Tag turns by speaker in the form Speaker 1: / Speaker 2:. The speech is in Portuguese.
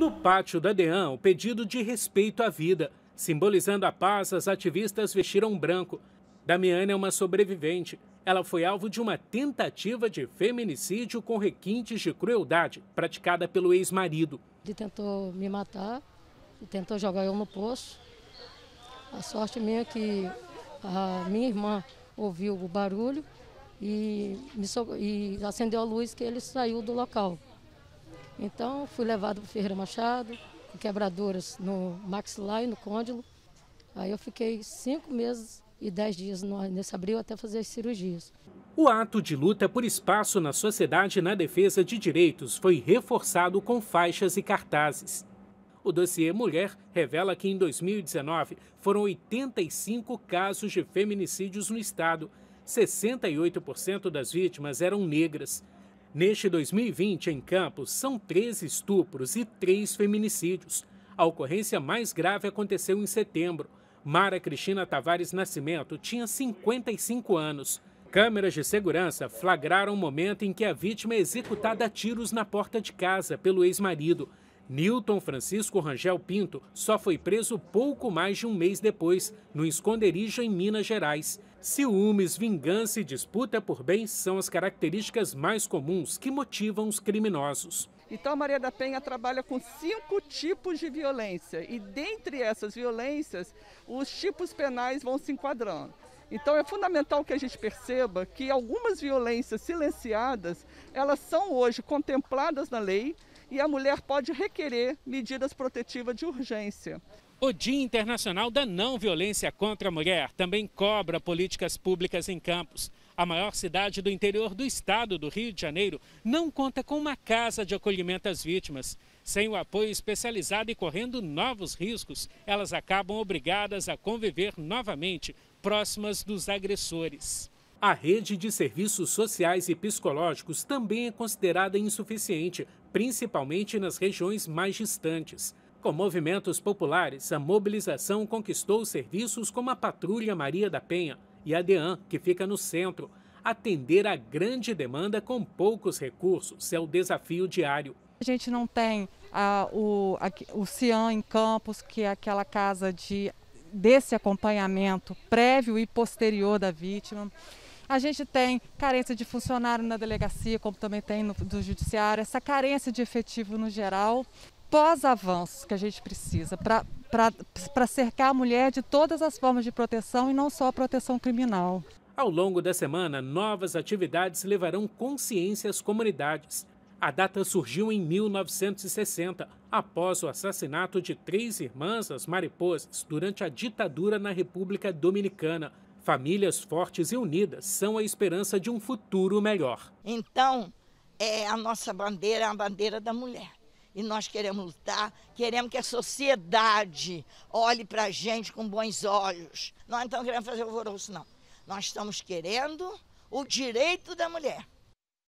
Speaker 1: No pátio da DEAN, o pedido de respeito à vida. Simbolizando a paz, as ativistas vestiram branco. Damiana é uma sobrevivente. Ela foi alvo de uma tentativa de feminicídio com requintes de crueldade praticada pelo ex-marido.
Speaker 2: Ele tentou me matar, tentou jogar eu no poço. A sorte minha é que a minha irmã ouviu o barulho e, me, e acendeu a luz que ele saiu do local. Então fui levado para Ferreira Machado, com quebraduras no maxilar e no côndilo. Aí eu fiquei cinco meses e dez dias nesse abril até fazer as cirurgias.
Speaker 1: O ato de luta por espaço na sociedade na defesa de direitos foi reforçado com faixas e cartazes. O dossiê Mulher revela que em 2019 foram 85 casos de feminicídios no estado. 68% das vítimas eram negras. Neste 2020, em Campos, são 13 estupros e 3 feminicídios. A ocorrência mais grave aconteceu em setembro. Mara Cristina Tavares Nascimento tinha 55 anos. Câmeras de segurança flagraram o momento em que a vítima é executada a tiros na porta de casa pelo ex-marido. Newton Francisco Rangel Pinto só foi preso pouco mais de um mês depois, no esconderijo em Minas Gerais. Ciúmes, vingança e disputa por bens são as características mais comuns que motivam os criminosos.
Speaker 3: Então, a Maria da Penha trabalha com cinco tipos de violência e, dentre essas violências, os tipos penais vão se enquadrando. Então é fundamental que a gente perceba que algumas violências silenciadas, elas são hoje contempladas na lei e a mulher pode requerer medidas protetivas de urgência.
Speaker 1: O Dia Internacional da Não Violência contra a Mulher também cobra políticas públicas em Campos. A maior cidade do interior do estado do Rio de Janeiro não conta com uma casa de acolhimento às vítimas. Sem o apoio especializado e correndo novos riscos, elas acabam obrigadas a conviver novamente próximas dos agressores. A rede de serviços sociais e psicológicos também é considerada insuficiente, principalmente nas regiões mais distantes. Com movimentos populares, a mobilização conquistou serviços como a Patrulha Maria da Penha e a DEAN, que fica no centro. Atender a grande demanda com poucos recursos é o desafio diário.
Speaker 4: A gente não tem ah, o, a, o CIAN em Campos, que é aquela casa de, desse acompanhamento prévio e posterior da vítima. A gente tem carência de funcionário na delegacia, como também tem no do judiciário, essa carência de efetivo no geral, pós-avanços que a gente precisa para cercar a mulher de todas as formas de proteção e não só a proteção criminal.
Speaker 1: Ao longo da semana, novas atividades levarão consciência às comunidades. A data surgiu em 1960, após o assassinato de três irmãs, as mariposas, durante a ditadura na República Dominicana. Famílias fortes e unidas são a esperança de um futuro melhor.
Speaker 5: Então, é, a nossa bandeira é a bandeira da mulher. E nós queremos lutar, queremos que a sociedade olhe para a gente com bons olhos. Nós não estamos querendo fazer alvoroço, não. Nós estamos querendo o direito da mulher.